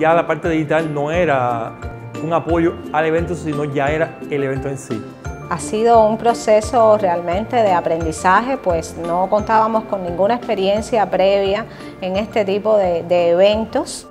ya la parte digital no era un apoyo al evento, sino ya era el evento en sí. Ha sido un proceso realmente de aprendizaje, pues no contábamos con ninguna experiencia previa en este tipo de, de eventos.